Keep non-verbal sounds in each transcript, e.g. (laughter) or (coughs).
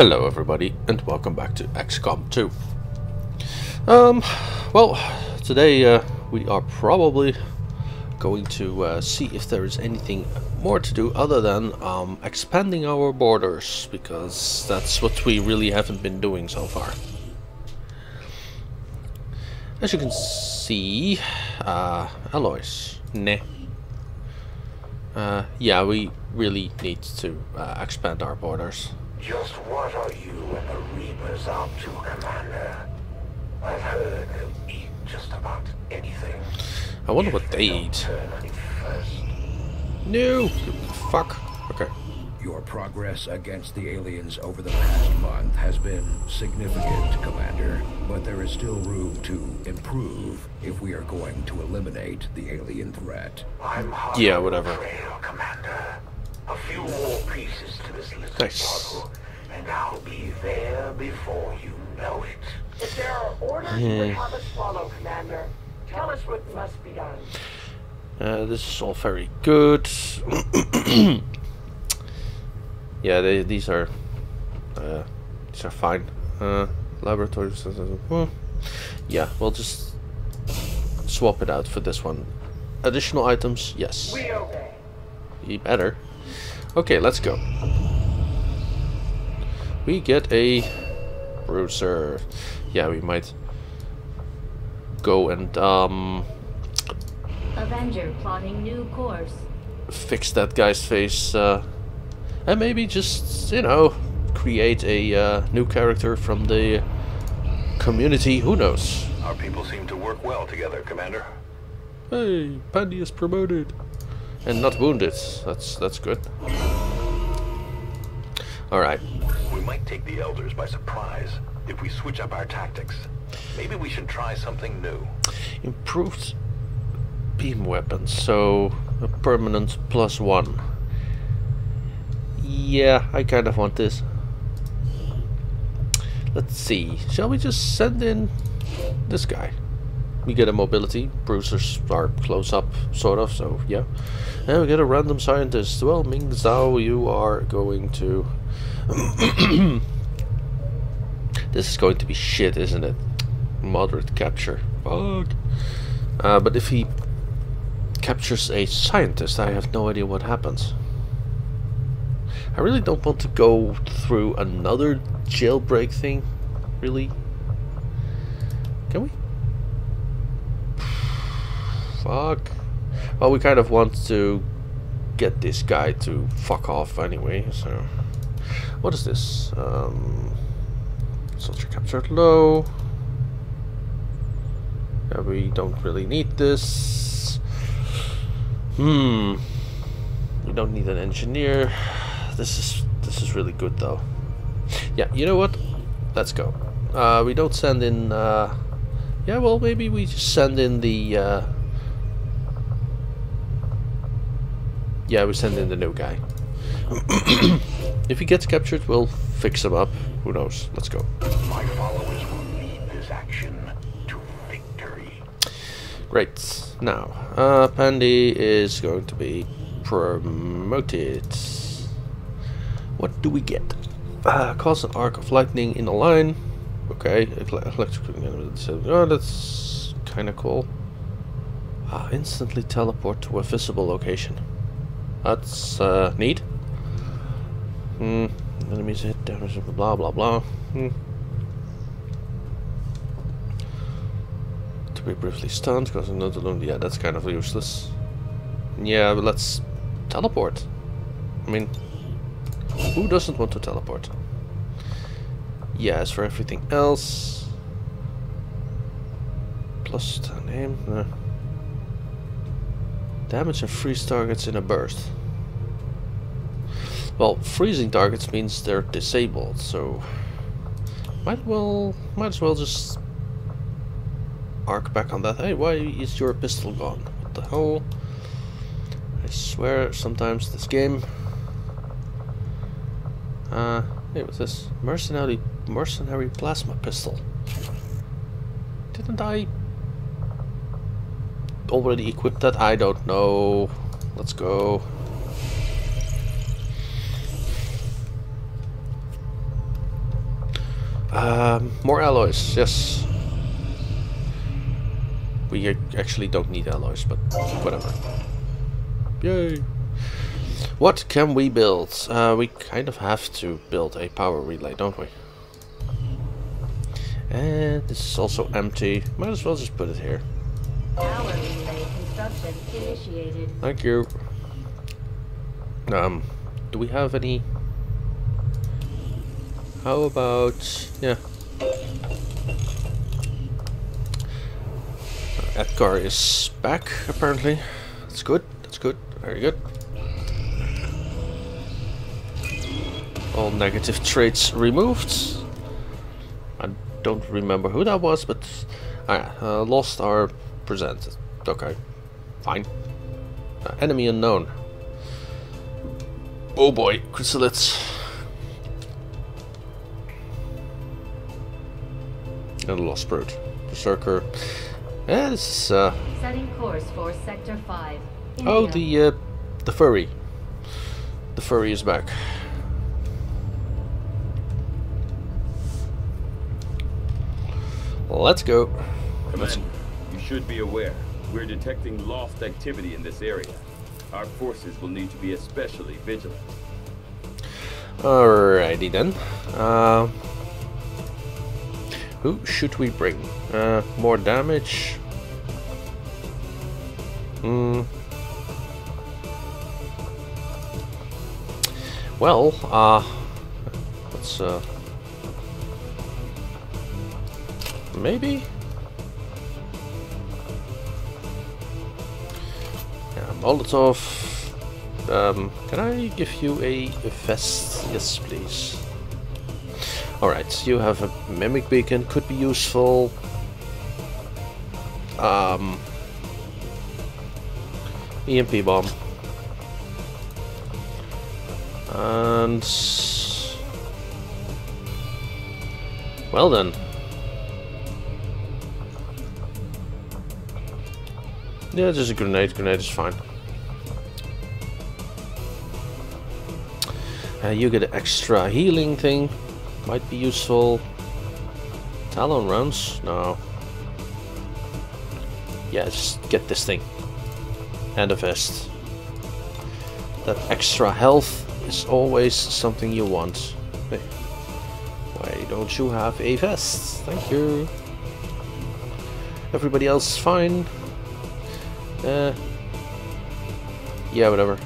Hello everybody and welcome back to XCOM 2. Um, well, today uh, we are probably going to uh, see if there is anything more to do other than um, expanding our borders, because that's what we really haven't been doing so far. As you can see, uh, alloys, nah. Uh, yeah, we really need to uh, expand our borders. Just what are you and the Reapers up to, Commander? I've heard they'll eat just about anything. I wonder what they eat. turn on it first. No! Fuck. Okay. Your progress against the aliens over the past month has been significant, Commander, but there is still room to improve if we are going to eliminate the alien threat. I'm hot Yeah, whatever. trail, Commander. A few more pieces to this little Nice. puzzle, and I'll be there before you know it. If there are orders, you would have us follow, Commander. Tell us what must be done. Uh, this is all very good. (clears throat) yeah, they, these are uh, these are fine. Uh, laboratories. Well, yeah, we'll just swap it out for this one. Additional items, yes. We obey. He better. Okay, let's go. We get a bruiser. Yeah, we might go and um Avenger plotting new course. fix that guy's face uh, and maybe just you know create a uh, new character from the community who knows Our people seem to work well together, Commander. hey Pandy is promoted and not wounded that's that's good all right. We might take the Elders by surprise if we switch up our tactics. Maybe we should try something new. improved beam weapon so a permanent plus one. Yeah I kind of want this. Let's see. Shall we just send in this guy? We get a mobility. Bruisers are close up sort of so yeah. And we get a random scientist. Well Ming Zhao you are going to (coughs) this is going to be shit isn't it moderate capture fuck uh, but if he captures a scientist, I have no idea what happens. I really don't want to go through another jailbreak thing, really. Can we? (sighs) Fuck. Well, we kind of want to get this guy to fuck off anyway, so... What is this? Um, soldier captured low. Yeah, we don't really need this. Hmm. We don't need an engineer. This is this is really good though. Yeah, you know what? Let's go. Uh, we don't send in. Uh, yeah, well, maybe we just send in the. Uh, yeah, we send in the new guy. If he gets captured, we'll fix him up. Who knows? Let's go. My followers will lead this action to victory. Great. Now, uh, Pandy is going to be promoted. What do we get? Uh, cause an arc of lightning in a line. Okay, ele- electrical. Oh, that's kind of cool. Uh, instantly teleport to a visible location. That's uh, neat. Hmm. Enemies hit damage. Blah blah blah. Hmm. To be briefly stunned, causing no delay. Yeah, that's kind of useless. Yeah, but let's teleport. I mean, who doesn't want to teleport? Yeah, as for everything else, plus stun aim. uh, damage and freeze targets in a burst. Well, freezing targets means they're disabled, so might well might as well just arc back on that. Hey, why is your pistol gone? What the hell? I swear, sometimes this game. Uh, hey, what's this? Mercenary, mercenary plasma pistol. Didn't I already equip that? I don't know. Let's go. Um, more alloys, yes. We actually don't need alloys, but whatever. Yay! What can we build? Uh, we kind of have to build a power relay, don't we? And this is also empty. Might as well just put it here. Power relay construction initiated. Thank you. Um, do we have any? How about yeah? Edgar is back apparently. That's good. That's good. Very good. All negative traits removed. I don't remember who that was, but ah, uh, lost are presented. Okay, fine. Uh, enemy unknown. Oh boy, chrysalids. And a lost bird. Berserker. Yeah, this is uh Setting course for Sector 5. oh the uh the furry. The furry is back. Let's go. Commander, you should be aware. We're detecting lost activity in this area. Our forces will need to be especially vigilant. Alrighty then. Uh, who should we bring? Uh, more damage. Hmm. Well, uh, let's uh, maybe. Yeah, Molotov. Um, can I give you a, vest? Yes, please. Alright, you have a mimic beacon, could be useful. Um, EMP bomb. And... Well then. Yeah, just a grenade. Grenade is fine. Uh, you get an extra healing thing. Might be useful. Talon rounds? No. Yeah, just get this thing. And a vest. That extra health is always something you want. Hey. Why don't you have a vest? Thank you. Everybody else fine? Uh, yeah, whatever.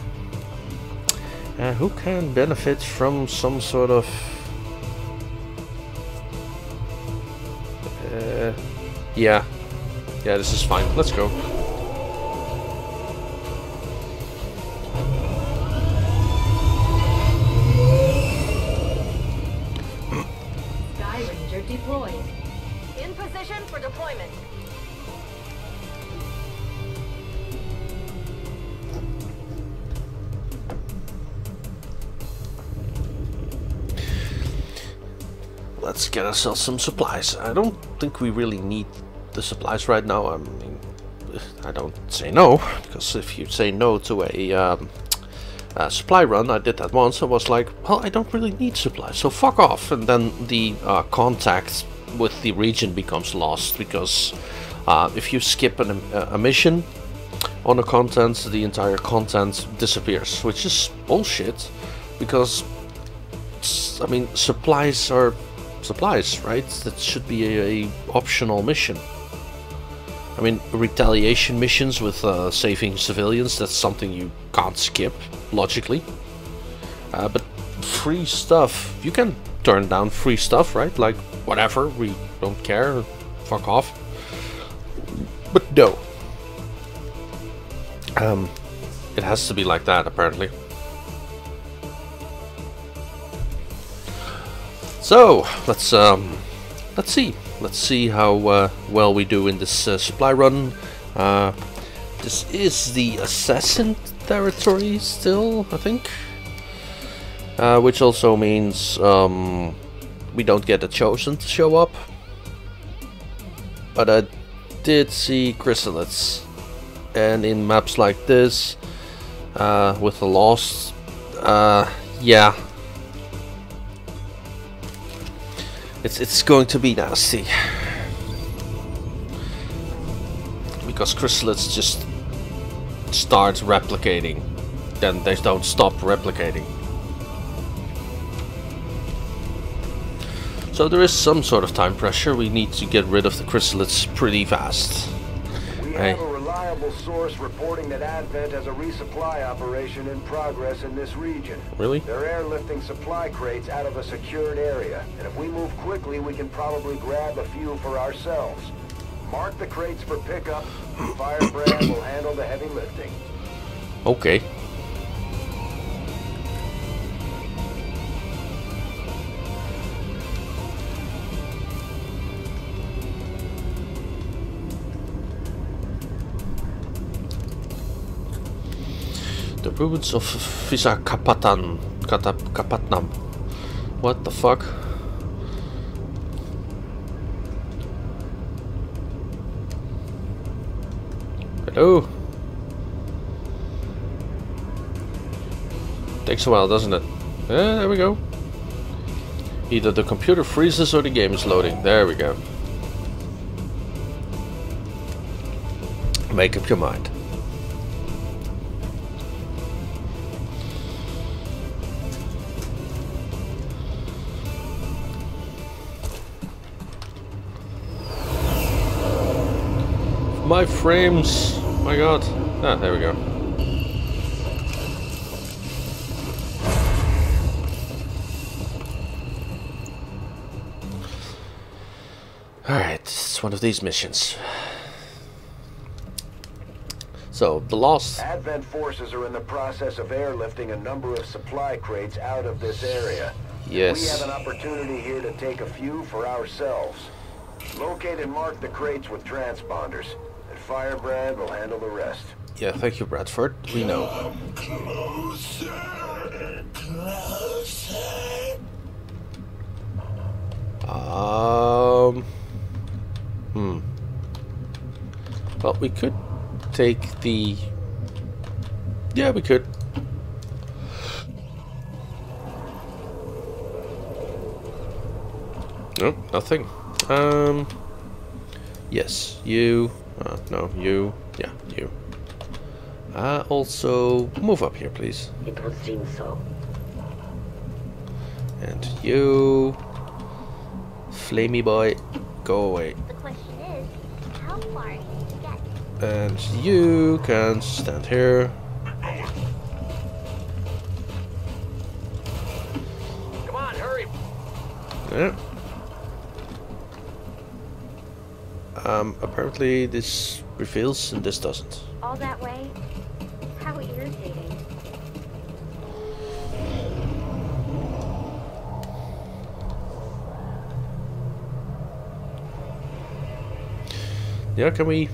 Uh, who can benefit from some sort of... yeah. Yeah, this is fine. Let's go. Skyranger deployed. In position for deployment. Let's get ourselves some supplies. I don't think we really need the supplies right now. I mean, I don't say no, because if you say no to a, um, a supply run, I did that once, I was like, well, I don't really need supplies, so fuck off. And then the uh, contact with the region becomes lost, because uh, if you skip an, a mission on the content, the entire content disappears, which is bullshit, because I mean, supplies are supplies, right? That should be a, a optional mission. I mean, retaliation missions with uh, saving civilians, that's something you can't skip, logically. Uh, but free stuff, you can turn down free stuff, right? Like, whatever, we don't care, fuck off. But no. Um, it has to be like that, apparently. So let's um, let's see, let's see how uh, well we do in this uh, supply run. Uh, this is the assassin territory still, I think, uh, which also means um, we don't get a chosen to show up. But I did see chrysalids, and in maps like this, uh, with the lost, uh, yeah, It's it's going to be nasty. Because chrysalids just start replicating. Then they don't stop replicating. So there is some sort of time pressure. We need to get rid of the chrysalids pretty fast. We Hey. Reliable source reporting that Advent has a resupply operation in progress in this region. Really? They're airlifting supply crates out of a secured area, and if we move quickly, we can probably grab a few for ourselves. Mark the crates for pickup. (coughs) Firebrand will handle the heavy lifting. Okay. Ruins of Visakapatan Kapatnam. What the fuck? Hello? Takes a while, doesn't it? Yeah, there we go. Either the computer freezes or the game is loading. There we go. Make up your mind. My frames. My god. Ah, there we go. Alright, it's one of these missions. So, the lost... Advent forces are in the process of airlifting a number of supply crates out of this area. Yes. We have an opportunity here to take a few for ourselves. Locate and mark the crates with transponders, Firebrand will handle the rest. Yeah, thank you, Bradford. We know. closer closer Um. Hmm. Well, we could take the. Yeah, we could. No, nothing. Um. Yes, you. Uh, no, you. Yeah, you. Uh, also, move up here, please. It would seem so. And you. Flamey boy, go away. The question is, how far can you get? And you can stand here. Come on, hurry. Yeah. Um, apparently this reveals and this doesn't. All that way? How irritating. Yeah, can we...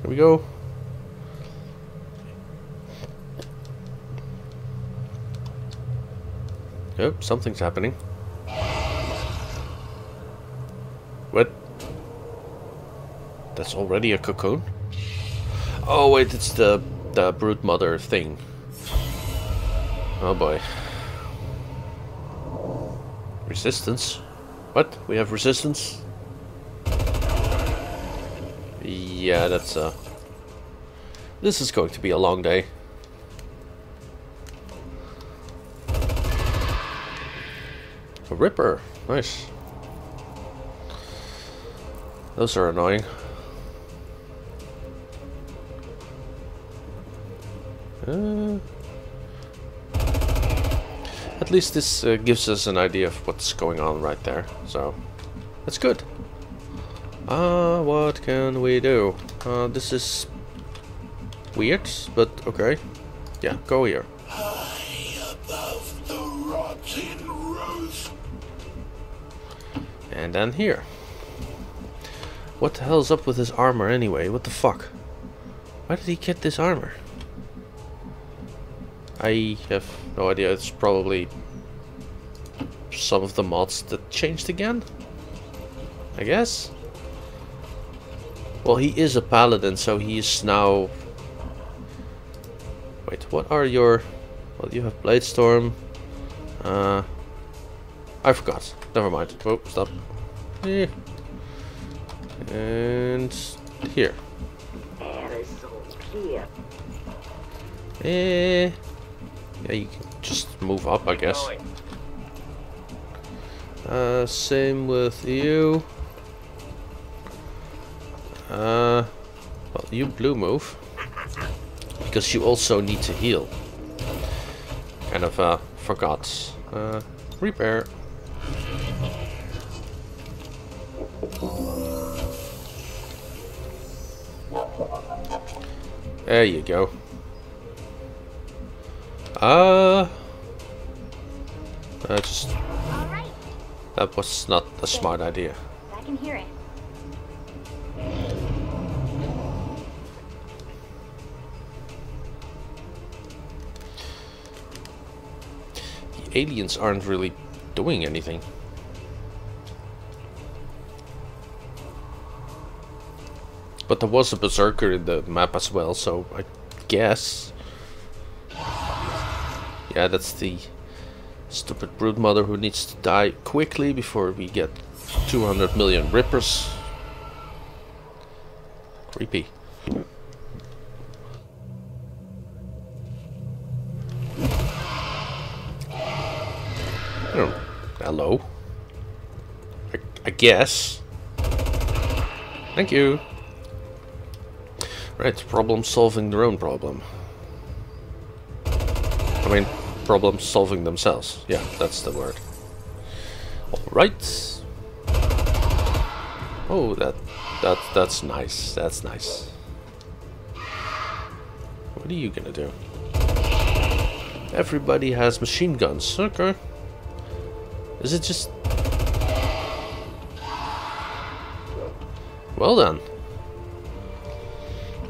Can we go? Yep, something's happening. What? That's already a cocoon? Oh wait, it's the the brood mother thing. Oh boy. Resistance? What? We have resistance? Yeah, that's uh This is going to be a long day. A ripper. Nice. Those are annoying. Uh, at least this uh, gives us an idea of what's going on right there, so that's good. Uh, what can we do? Uh, this is weird, but okay. Yeah, go here. And then here. What the hell's up with his armor anyway? What the fuck? Why did he get this armor? I have no idea. It's probably some of the mods that changed again. I guess. Well, he is a paladin, so he is now. Wait, what are your? Well, you have Bladestorm. Uh, I forgot. never mind. Oh, stop. Eh. And here. Air so clear. Eh. Yeah, you can just move up, I guess. Uh, same with you. Uh, well, you blue move. Because you also need to heal. Kind of, uh, forgot. Uh, repair. There you go. Uh, uh just right, that was not a smart idea. I can hear it. The aliens aren't really doing anything. But there was a berserker in the map as well, so I guess. Yeah, that's the stupid brood mother who needs to die quickly before we get 200 million rippers. Creepy. Oh, hello. I, I guess. Thank you. Right, problem solving their own problem. I mean, problem solving themselves. Yeah, that's the word. Alright. Oh, that, that, that's nice. That's nice. What are you gonna do? Everybody has machine guns. Okay. Is it just... Well then.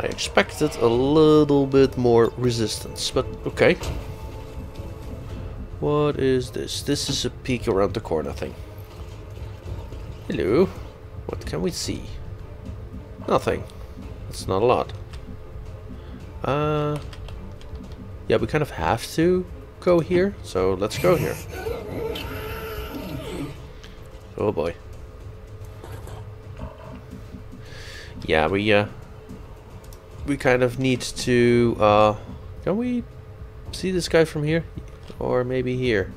I expected a little bit more resistance, but okay. What is this? This is a peek around the corner thing. Hello. What can we see? Nothing. That's not a lot. Uh, yeah, we kind of have to go here, so let's go here. Oh boy. Yeah, we uh we kind of need to uh can we see this guy from here? Or maybe here.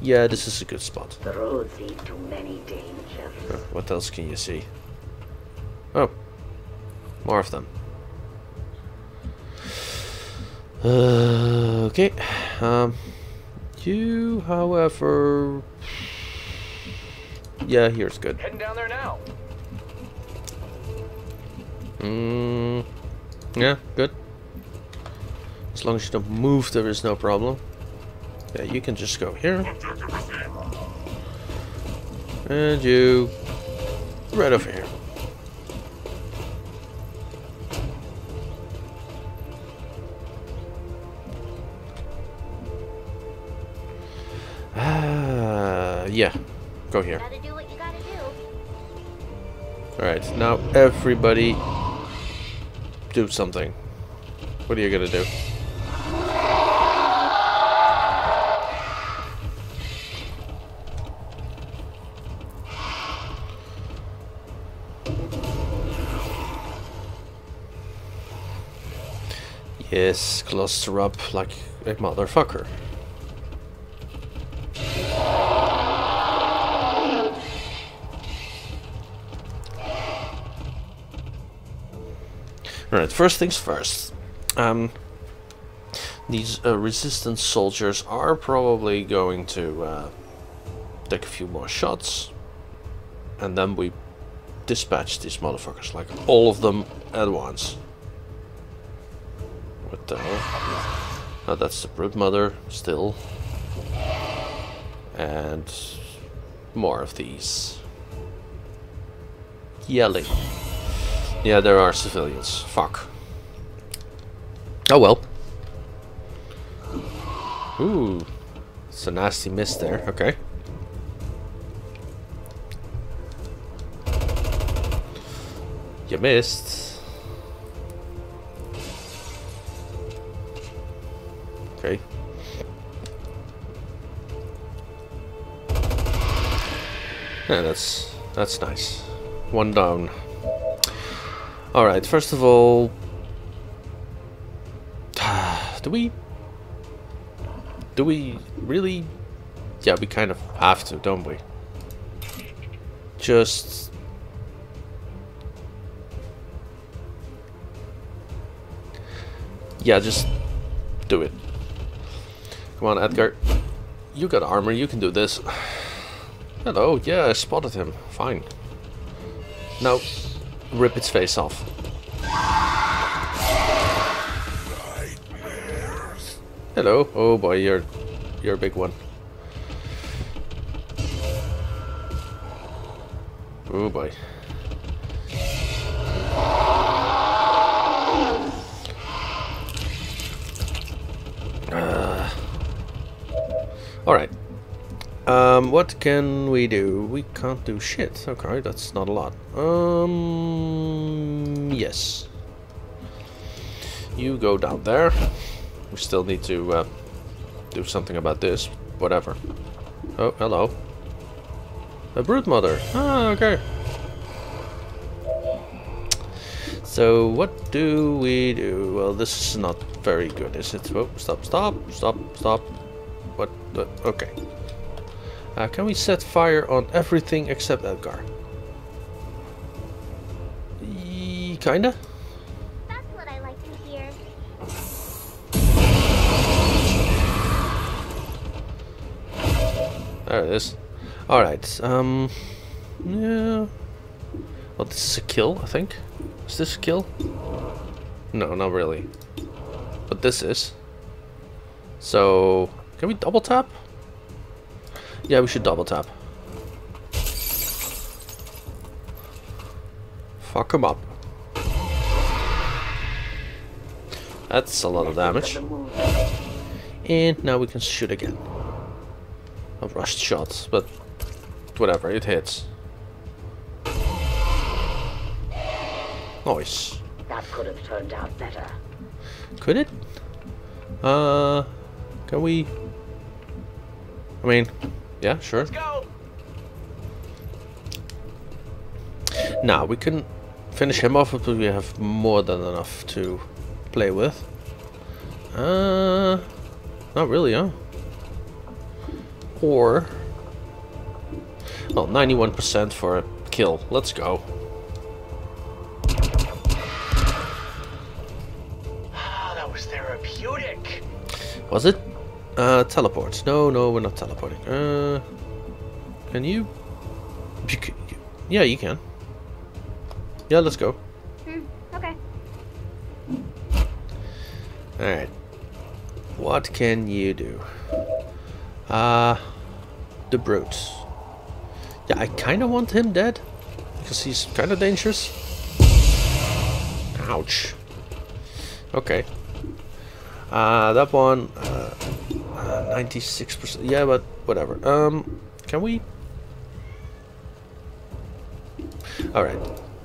Yeah, this is a good spot. The roads to many dangers. What else can you see? Oh. More of them. Uh, okay. Um you however Yeah, here's good. Heading down there now. Mm, yeah, good. As long as you don't move, there is no problem. Yeah, you can just go here. And you... Right over here. Ah, yeah. Go here. Gotta do what you gotta do. Alright, now everybody do something. What are you gonna do? Yes, cluster up like a motherfucker. Alright, first things first. Um, these uh, resistance soldiers are probably going to uh, take a few more shots. And then we dispatch these motherfuckers, like all of them at once. The hell? Oh, that's the brood mother, still. And more of these. Yelling. Yeah, there are civilians. Fuck. Oh well. Ooh. It's a nasty miss there. Okay. You missed. Okay. Yeah, that's that's nice. One down. Alright, first of all... (sighs) Do we... Do we really... Yeah, we kind of have to, don't we? Just... Yeah, just do it. Come on, Edgar. You got armor, you can do this. Hello, yeah, I spotted him. Fine. Now, rip its face off. Hello. Oh boy, you're you're a big one. Oh boy. Um, what can we do? We can't do shit. Okay, that's not a lot. Um, yes. You go down there. We still need to uh, do something about this. Whatever. Oh, hello. A brood mother. Ah, okay. So what do we do? Well, this is not very good, is it? Oh, stop, stop, stop, stop. What? Okay. Uh, can we set fire on everything except Edgar? E kinda. That's what I like to hear. There it is. Alright, um... Yeah... Well, this is a kill, I think. Is this a kill? No, not really. But this is. So... Can we double tap? Yeah, we should double tap. Fuck him up. That's a lot of damage. And now we can shoot again. A rushed shot, but whatever, it hits. Nice. That could have turned out better. Could it? Uh, can we? I mean, yeah, sure. Go! Now we can finish him off, but we have more than enough to play with. Uh, not really, huh? Or, well, 91% for a kill. Let's go. Ah, that was therapeutic. Was it? Uh, teleport. No, no, we're not teleporting. Uh, can you? you c- yeah, you can. Yeah, let's go. Hmm, okay. Alright. What can you do? Uh, the brute. Yeah, I kind of want him dead. Because he's kind of dangerous. Ouch. Okay. Uh, that one, uh, 96%. Yeah, but whatever. Um, can we? Alright,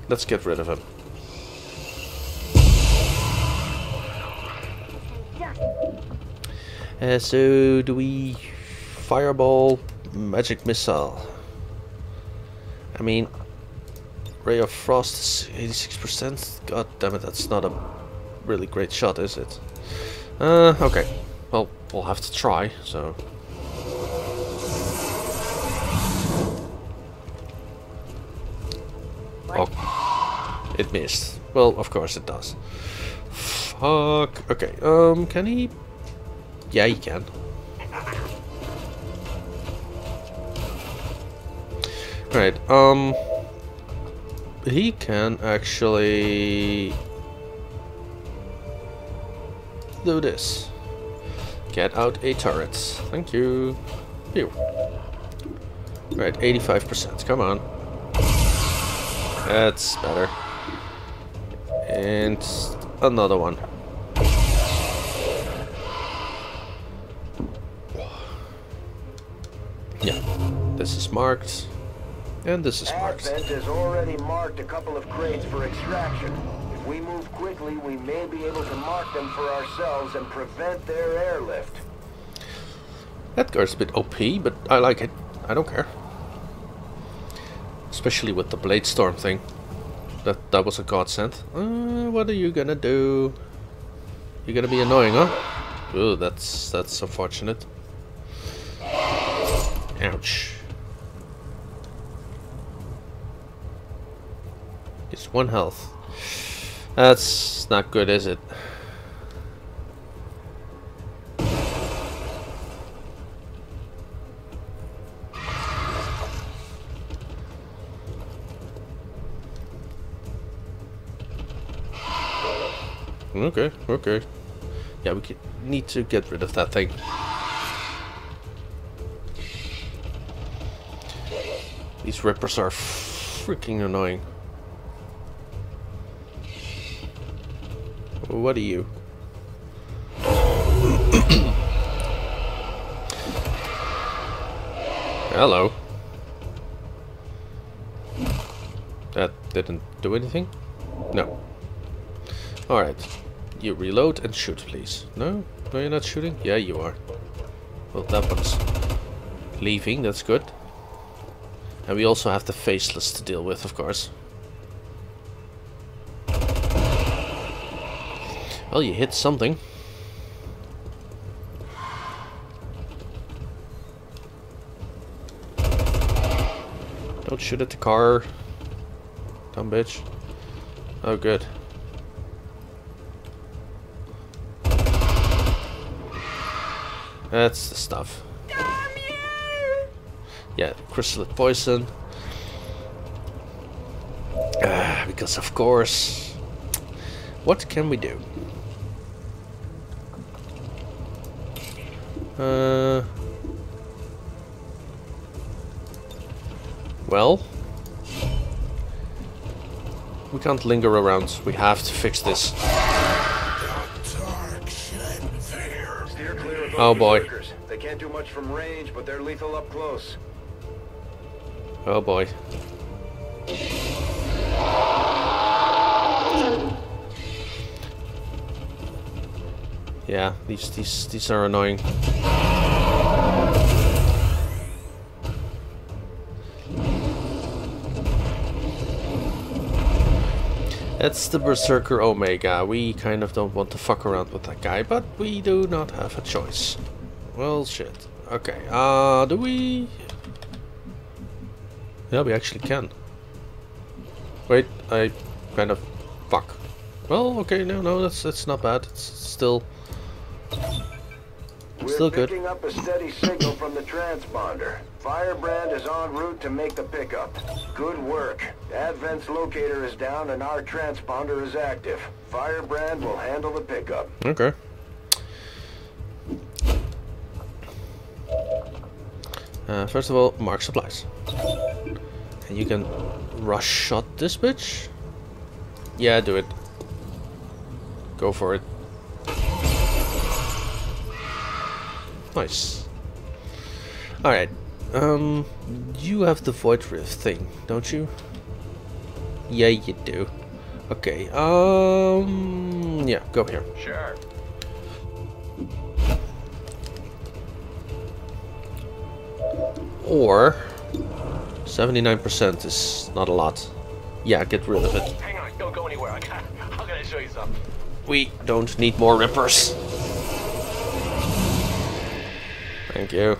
let's get rid of him. Uh, so, do we fireball magic missile? I mean, ray of frost is 86%. God damn it, that's not a really great shot, is it? Uh, okay. Well, we'll have to try, so... Oh, it missed. Well, of course it does. Fuck. Okay, um, can he... Yeah, he can. Right, um... He can actually... Do this. Get out a turret. Thank you. Pew. Right, 85%. Come on. That's better. And another one. Yeah, this is marked. And this is marked. Advent has already marked a couple of crates for extraction. We move quickly, we may be able to mark them for ourselves and prevent their airlift. That guy's a bit OP, but I like it. I don't care. Especially with the Bladestorm thing. That that was a godsend. Uh, what are you gonna do? You're gonna be annoying, huh? Ooh, that's that's unfortunate. Ouch. It's one health. That's not good, is it? Okay, okay. Yeah, we need to get rid of that thing. These rippers are freaking annoying. What are you? (coughs) Hello. That didn't do anything? No. Alright. You reload and shoot, please. No? No, you're not shooting? Yeah, you are. Well, that one's leaving. That's good. And we also have the faceless to deal with, of course. Well, you hit something. Don't shoot at the car. Dumb bitch. Oh, good. That's the stuff. Yeah, chrysalid poison. Ah, because of course. What can we do? Uh. Well. We can't linger around. We have to fix this. Steer clear of Oh, boy. They can't do much from range, but they're lethal up close. Oh boy. Yeah, these these these are annoying. It's the Berserker Omega. We kind of don't want to fuck around with that guy, but we do not have a choice. Well, shit. Okay, uh, do we... Yeah, we actually can. Wait, I kind of... Fuck. Well, okay, no, no, that's that's not bad. It's still... We're Still good. picking up a steady signal from the transponder. Firebrand is en route to make the pickup. Good work. Advent's locator is down and our transponder is active. Firebrand will handle the pickup. Okay. Uh, first of all, mark supplies. And you can rush shot this bitch? Yeah, do it. Go for it. Nice. Alright. Um, you have the Void Rift thing, don't you? Yeah, you do. Okay, um... Yeah, go here. Sure. Or 79% is not a lot. Yeah, get rid of it. Hang on, don't go anywhere. I got, I'm gonna show you something. We don't need more rippers. Thank you.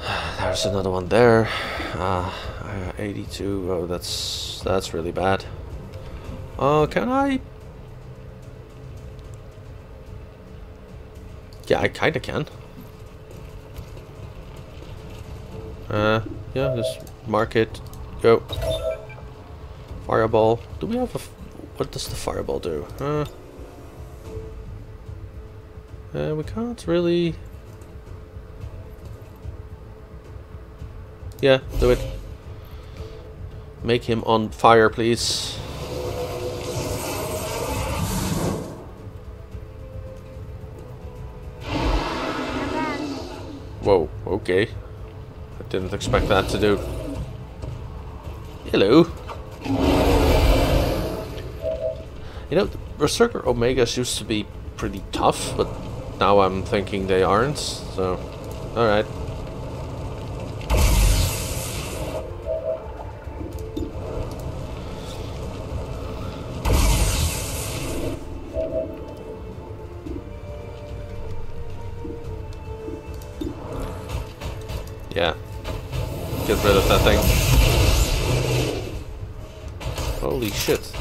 (sighs) There's another one there. Ah, uh, 82. Oh, that's that's really bad. Uh, can I? Yeah, I kinda can. Uh, yeah, just mark it. Go. Fireball. Do we have a... What does the fireball do? Uh, uh, we can't really... Yeah, do it. Make him on fire, please. Whoa, okay. I didn't expect that to do. Hello. You know, Berserker Omegas used to be pretty tough, but now I'm thinking they aren't, so... Alright. That thing. Holy shit.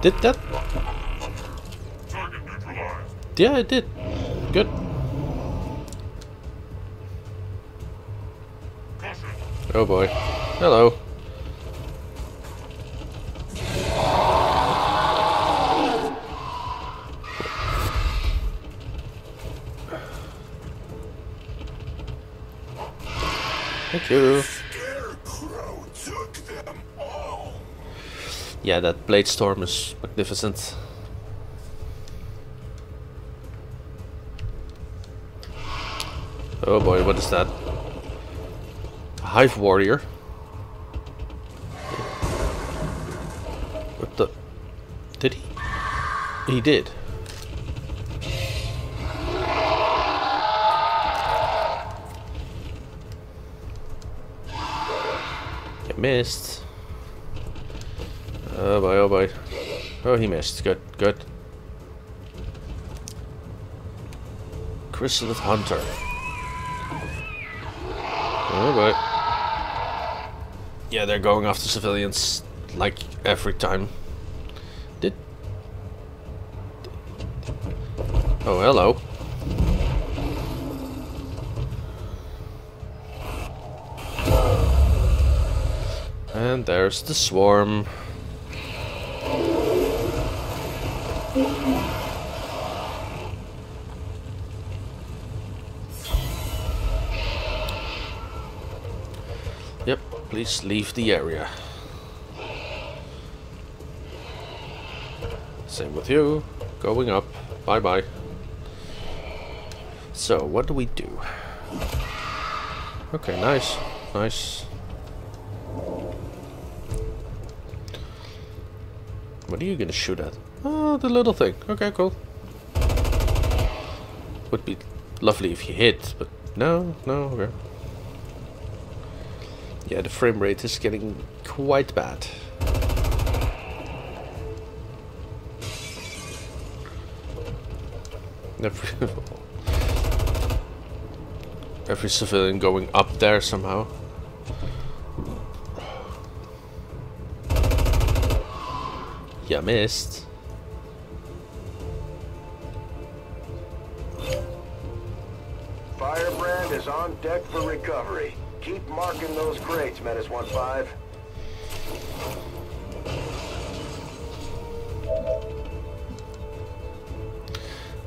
Did that? Yeah, it did. Good. Oh boy. Hello. Yeah, that Bladestorm is magnificent. Oh boy, what is that? A hive warrior. What the? Did he? He did. You missed. Oh boy, oh boy. Oh, he missed. Good, good. Chrysalid Hunter. Oh boy. Yeah, they're going after civilians like every time. Did. Oh, hello. And there's the swarm. Yep, please leave the area. Same with you. Going up. Bye bye. So, what do we do? Okay, nice. Nice. What are you gonna shoot at? Oh, the little thing. Okay, cool. Would be lovely if you hit, but no, no, okay. Yeah, the frame rate is getting quite bad. Every, (laughs) every civilian going up there somehow. Yeah, missed. Deck for recovery. Keep marking those crates, Menace 1-5.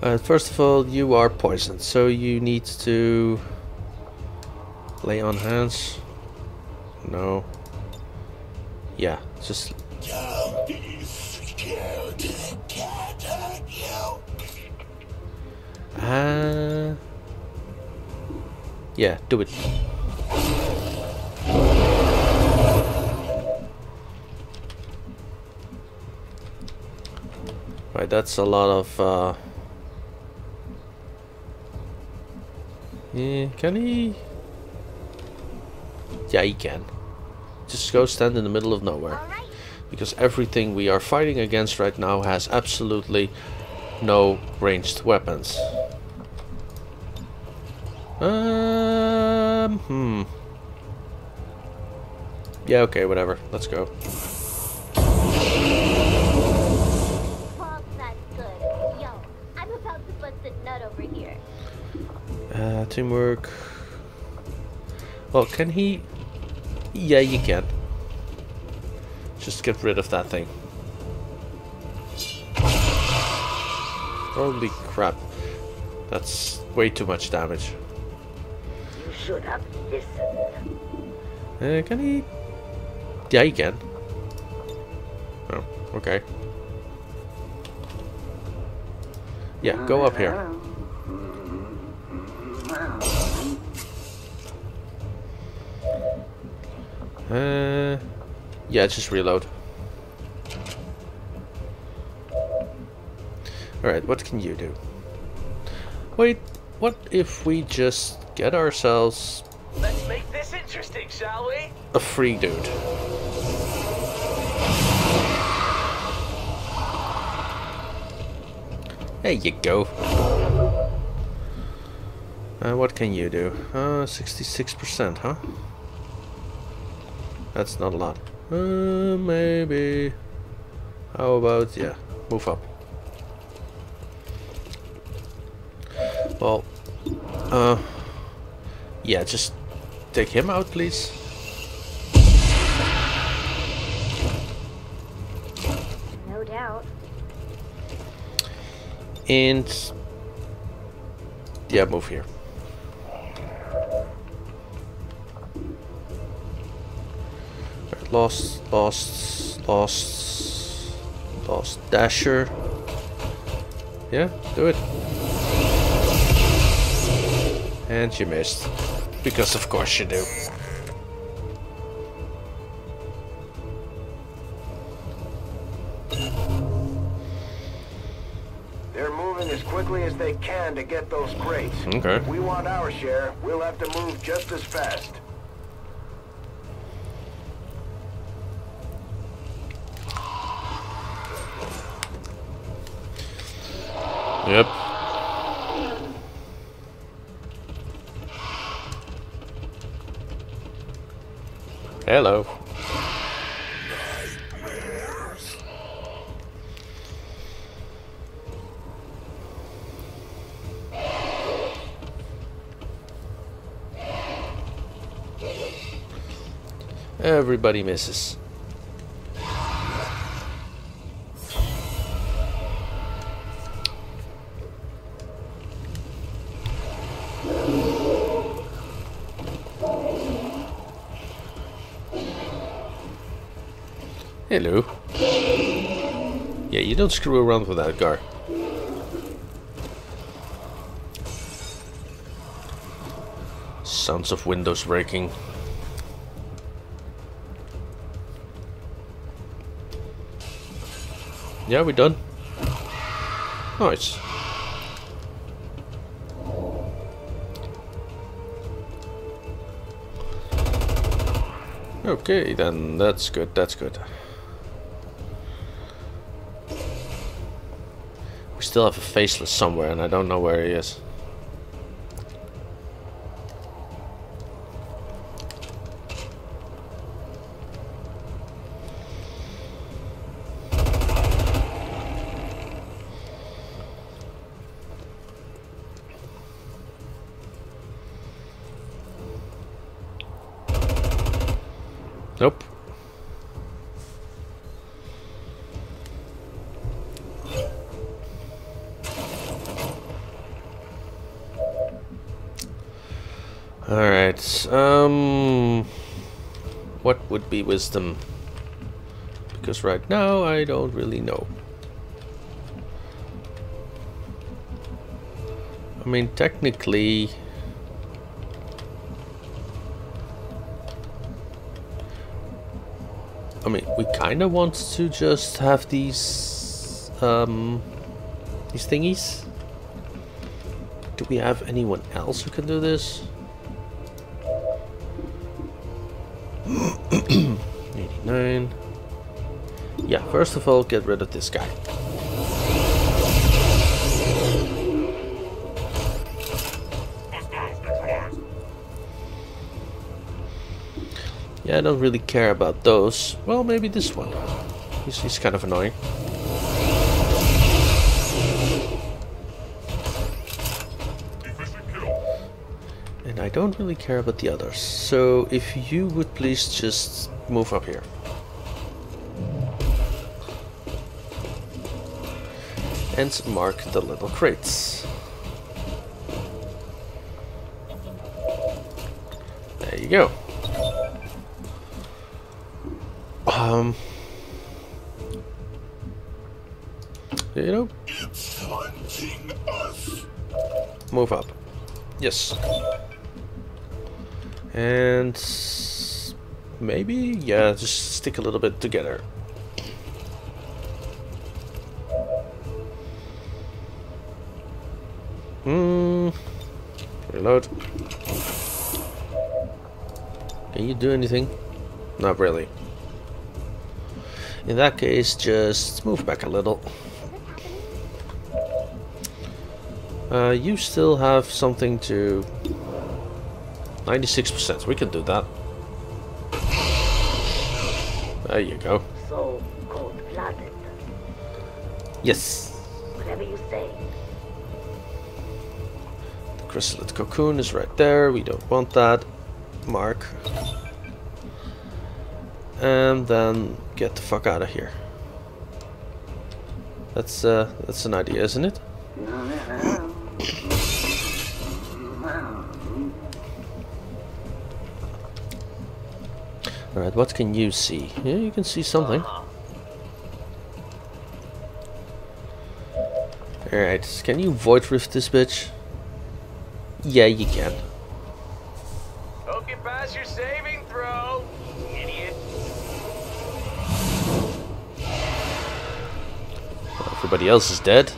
Uh, first of all, you are poisoned, so you need to lay on hands. No. Yeah, just. Yeah, do it. Right, that's a lot of. Uh, yeah, can he? Yeah, he can. Just go stand in the middle of nowhere. Because everything we are fighting against right now has absolutely no ranged weapons. Um, hmm. Yeah, okay, whatever. Let's go. Uh, teamwork. Well, can he? Yeah, you can. Just get rid of that thing. Holy crap. That's way too much damage. Should have listened. Uh, can he? Yeah, he can. Oh, okay. Yeah, go up here. Uh, yeah, just reload. Alright, what can you do? Wait, what if we just get ourselves Let's make this interesting, shall we? a free dude? There you go. Uh, what can you do? Uh, 66%, huh? That's not a lot. Uh, maybe. How about yeah, move up. Well, uh, yeah, just take him out, please. No doubt. And yeah, move here. Lost, lost, lost, lost Dasher. Yeah, do it. And you missed. Because of course you do. They're moving as quickly as they can to get those crates. Okay. If we want our share, we'll have to move just as fast. Yep. Everybody misses. Hello. Yeah, you don't screw around with that car. Sounds of windows breaking. Yeah, we're done. Nice. Okay, then that's good, that's good. We still have a faceless somewhere and I don't know where he is. Would be wisdom? Because right now I don't really know. I mean, technically... I mean, we kind of want to just have these, um, these thingies. Do we have anyone else who can do this? First of all, get rid of this guy. Yeah, I don't really care about those. Well, maybe this one. He's, he's kind of annoying. And I don't really care about the others. So if you would please just move up here. And mark the little crates. There you go. Um, you know, move up. Yes. And maybe, yeah, just stick a little bit together. You do anything? Not really. In that case, just move back a little. Uh, you still have something to... 96%, we can do that. There you go. So cold-blooded. Yes. Whatever you say. The chrysalid cocoon is right there. We don't want that. Mark. And then get the fuck out of here. That's uh that's an idea, isn't it? Alright, what can you see? Yeah, you can see something. Alright, can you void rift this bitch? Yeah, you can. Hope you pass your saving throw, idiot. Everybody else is dead.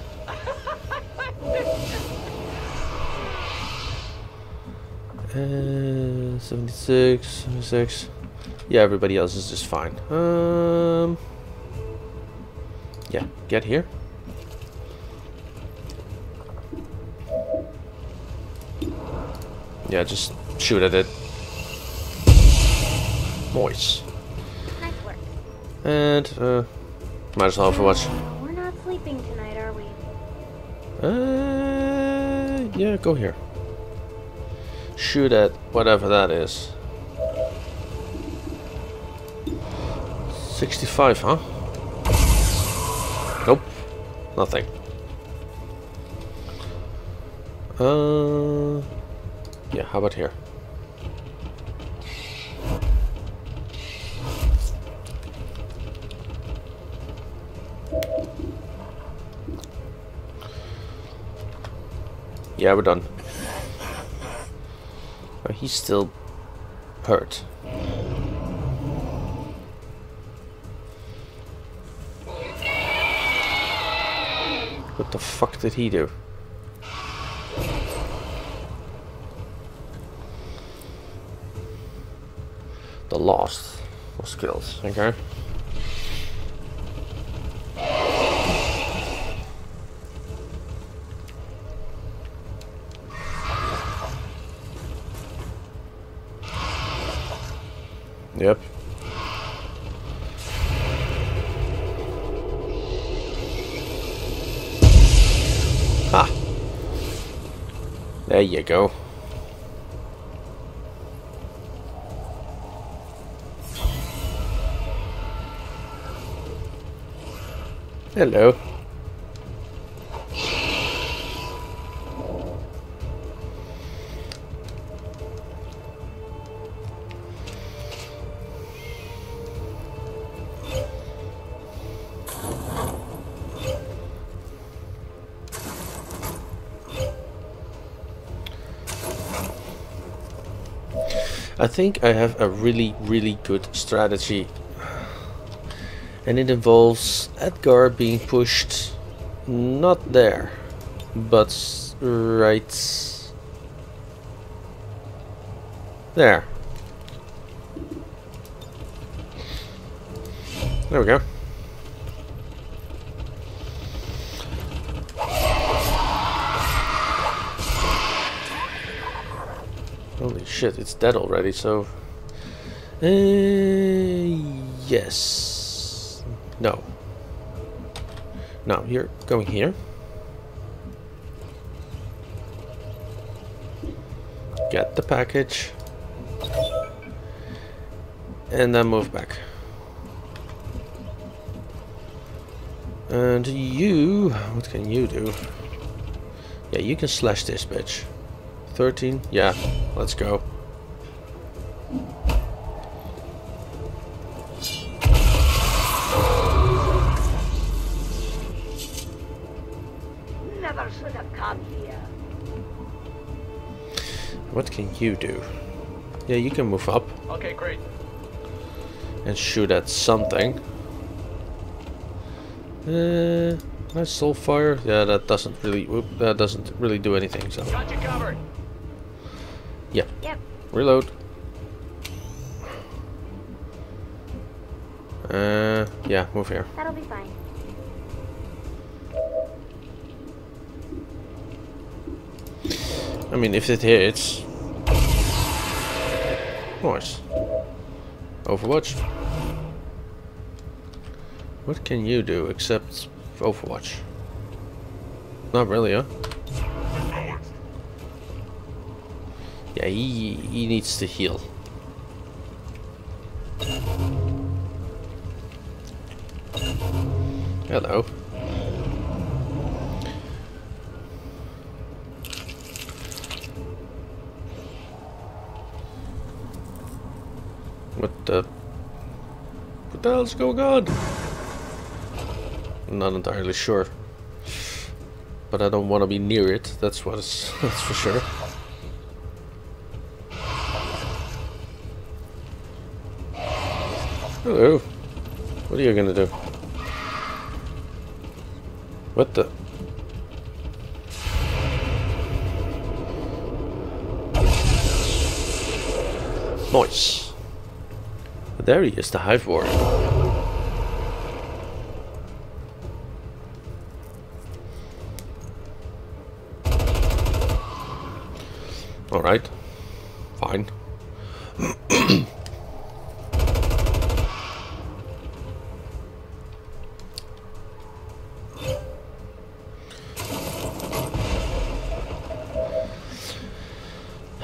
Uh, 76, 76. Yeah, everybody else is just fine. Um, yeah, get here. Yeah, just shoot at it. Moist. Nice work. And, uh, might as well Overwatch. We're not Uh, yeah, go here. Shoot at whatever that is. 65, huh? Nope. Nothing. Uh, yeah, how about here? Yeah, we're done. Oh, he's still hurt. What the fuck did he do? The lost was killed, okay? Hello. I think I have a really, really good strategy. And it involves Edgar being pushed not there, but right there. There we go. Holy shit, it's dead already, so... Uh, yes. No. No, you're going here. Get the package. And then move back. And you... What can you do? Yeah, you can slash this bitch. 13? Yeah, let's go. Can you do? Yeah, you can move up Okay, great. and shoot at something. Uh, nice soul fire. Yeah, that doesn't really whoop, that doesn't really do anything. So Got you covered. yeah, Yep. reload. Uh, yeah, move here. That'll be fine. I mean, if it hits, Overwatch. What can you do except Overwatch? Not really, huh? Yeah, he, he needs to heal. Hello. What the... What the hell's going on? I'm not entirely sure. But I don't want to be near it, that's what is, (laughs) that's for sure. Hello. What are you gonna do? What the? Nice. There he is, the Hive Warrior. Alright. Fine.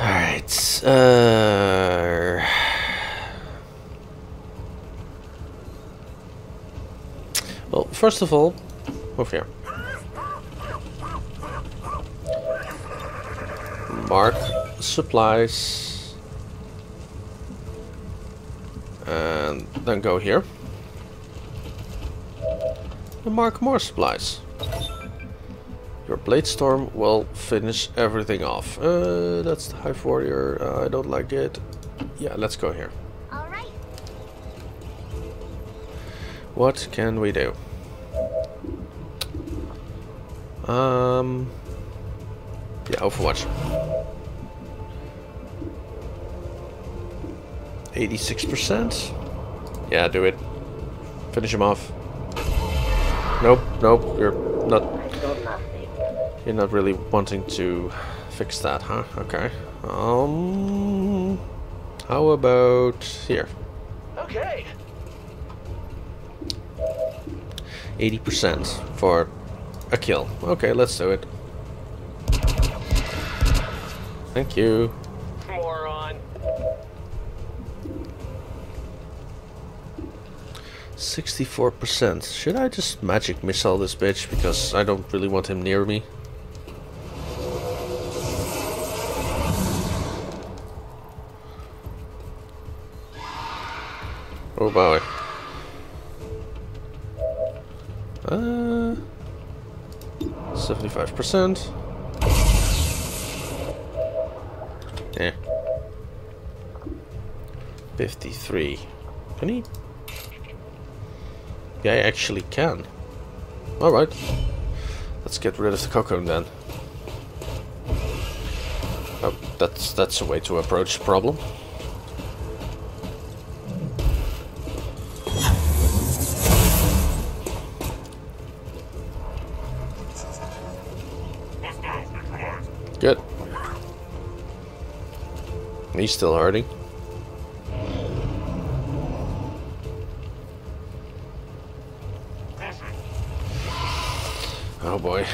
Alright. Well, first of all, oh, over here. Supplies. And then go here. And mark more supplies. Your Bladestorm will finish everything off. Uh, that's the Hive Warrior. Uh, I don't like it. Yeah, let's go here. All right. What can we do? Um. Yeah, Overwatch. 86%? Yeah, do it. Finish him off. Nope, nope, you're not... You're not really wanting to fix that, huh? Okay. Um... How about here? Okay. 80% for a kill. Okay, let's do it. Thank you. 64%. Should I just magic missile this bitch because I don't really want him near me? Oh boy. Uh, 75%. Yeah. 53. Can he? Yeah, I actually can. Alright. Let's get rid of the cocoon then. Oh, that's that's a way to approach the problem. Good. He's still hurting. Oh boy.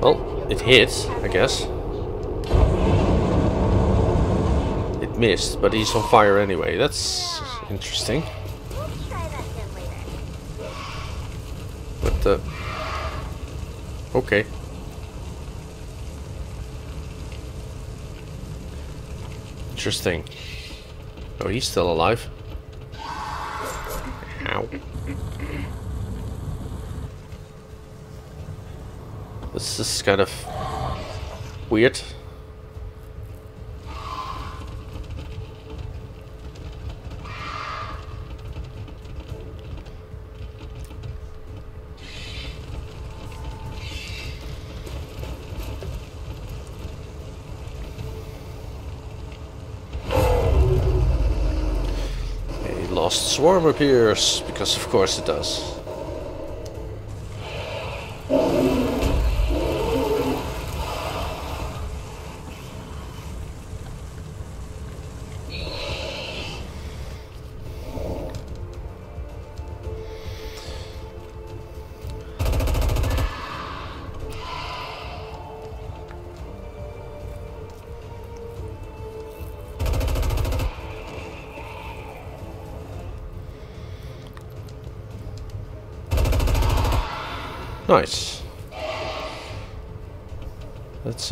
Well, it hit, I guess. It missed, but he's on fire anyway. That's interesting. What the? Okay. Interesting. Oh, he's still alive. Ow. This is kind of weird. Swarm appears, because of course it does.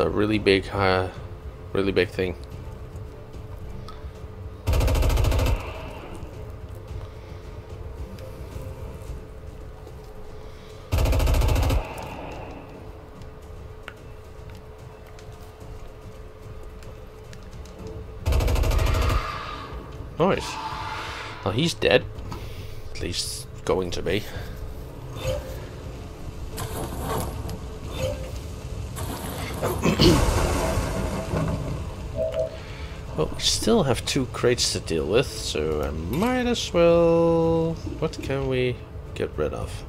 A really big, uh, really big thing. Nice. Well, he's dead. At least going to be. well, we still have two crates to deal with, so I might as well... What can we get rid of?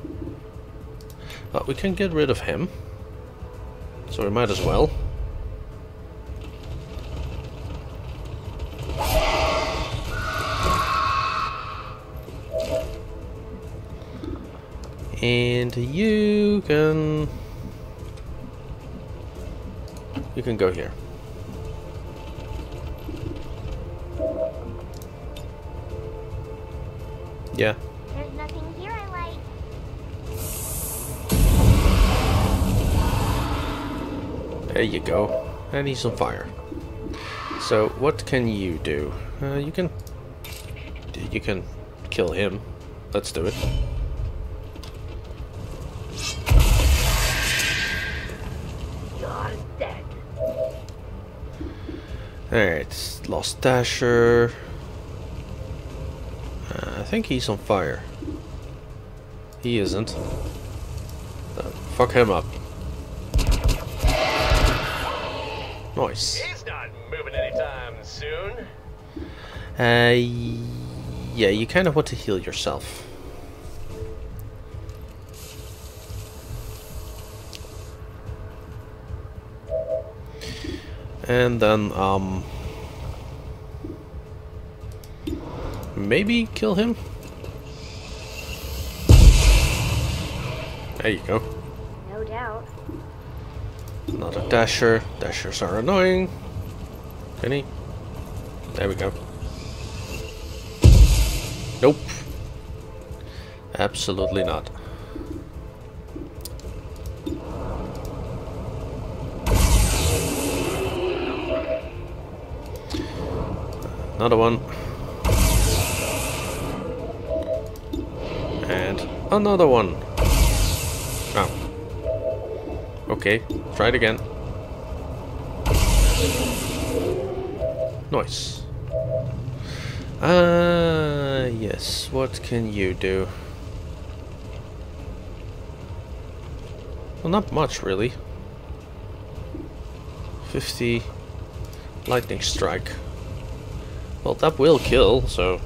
Well, we can get rid of him. So we might as well. And you can... You can go here. Yeah. There's nothing here I like. There you go. And he's on fire. So, what can you do? Uh, you can... You can kill him. Let's do it. You're dead. Alright, Lost Dasher. I think he's on fire. He isn't. Uh, fuck him up. Nice. He's not moving anytime soon. Uh, yeah, you kind of want to heal yourself. And then, um... Maybe kill him? There you go. No doubt. Not a dasher. Dashers are annoying. Any? There we go. Nope. Absolutely not. Another one. Another one. Oh. Okay, try it again. Nice. Ah, yes. What can you do? Well, not much, really. 50 lightning strike. Well, that will kill, so...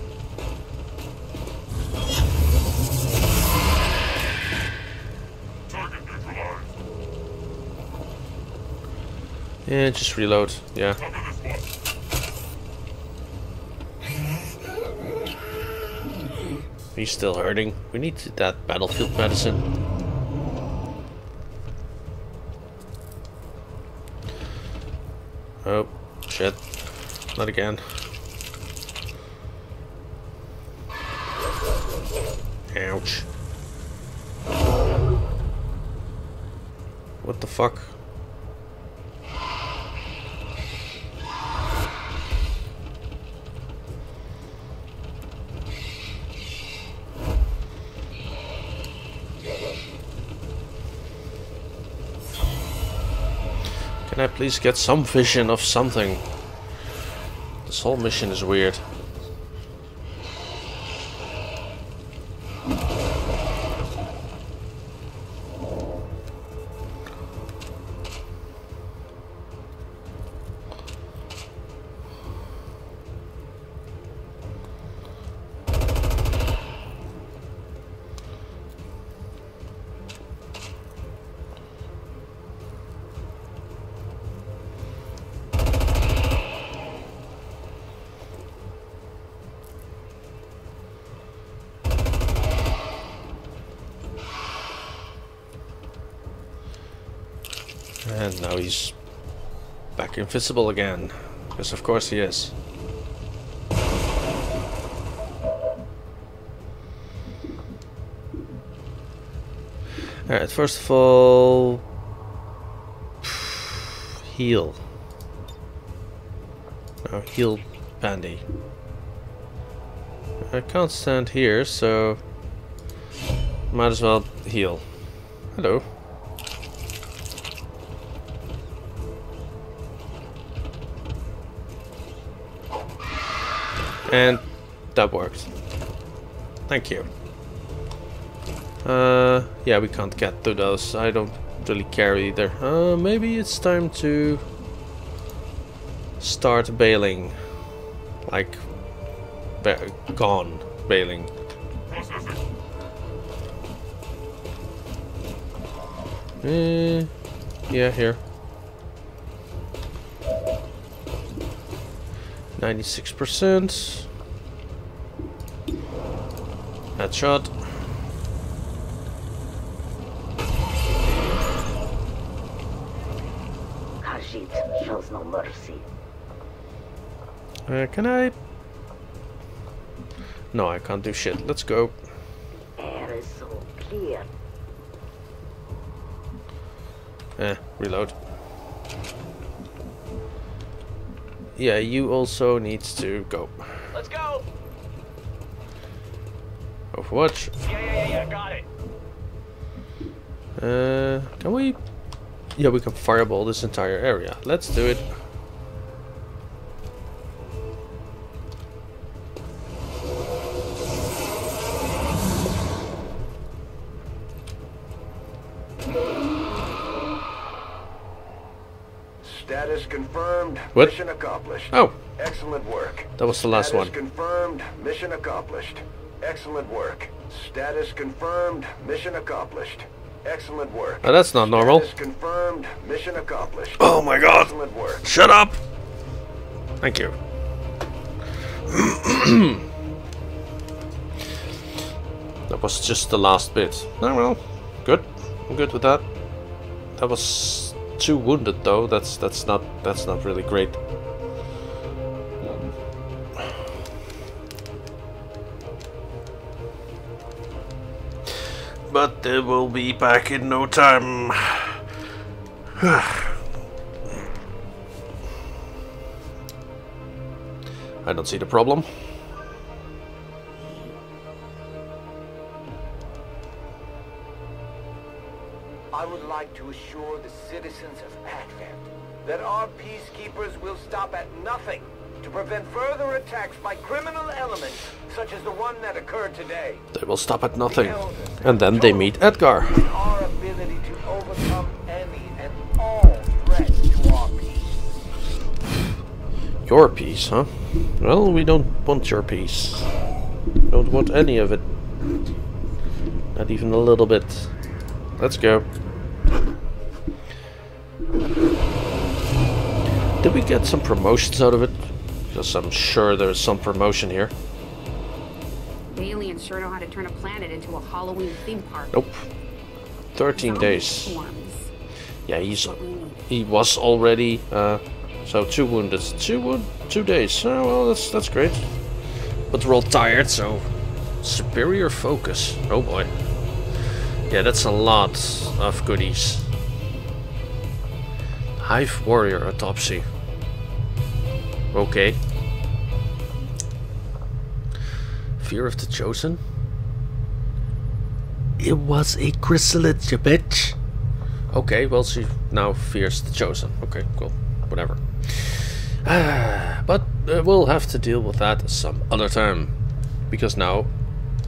Yeah, just reload, yeah. He's still hurting. We need that battlefield medicine. Oh, shit. Not again. Ouch. What the fuck? Can I please get some vision of something? This whole mission is weird. Back invisible again. Because of course he is. Alright, first of all... (sighs) Heal. Oh, heal Pandy. I can't stand here, so... Might as well heal. Hello. That worked. Thank you. Uh, yeah, we can't get to those. I don't really care either. Uh, maybe it's time to start bailing. Like, gone bailing. Uh, yeah, here. 96%. Headshot. Khajiit shows no mercy. Uh, can I? No, I can't do shit. Let's go. Air is so clear. Eh, reload. Yeah, you also needs to go. Overwatch. Yeah, yeah, yeah, yeah. Got it. Uh, can we? Yeah, we can fireball this entire area. Let's do it. Status confirmed. What? Mission accomplished. Oh, Excellent work. that was the last Status one. confirmed. Mission accomplished. Excellent work. Status confirmed. Mission accomplished. Excellent work. That's not normal. Status confirmed. Mission accomplished. Oh my god! Excellent work. Shut up! Thank you. (clears throat) that was just the last bit. Oh well, good. I'm good with that. That was too wounded though. That's that's not that's not really great. But they will be back in no time. (sighs) I don't see the problem. I would like to assure the citizens of Advent that our peacekeepers will stop at nothing to prevent further attacks by criminal elements such as the one that occurred today. They will stop at nothing. And then they meet Edgar. Our ability to overcome any and all threats to our peace. Your piece, huh? Well, we don't want your piece. Don't want any of it. Not even a little bit. Let's go. Did we get some promotions out of it? Because I'm sure there's some promotion here. The aliens sure know how to turn a planet into a Halloween theme park. Nope. 13 Zombie days. swarms. Yeah, he's What we need. he was already uh, so two wounded, two wound, two days. Oh well, that's that's great. But we're all tired, so superior focus. Oh boy. Yeah, that's a lot of goodies. Hive warrior autopsy. Okay. Fear of the chosen. It was a chryssalid, you bitch. Okay, well, she now fears the chosen. Okay, cool. Whatever. (sighs) but uh, we'll have to deal with that some other time. Because now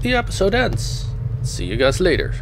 the episode ends. See you guys later.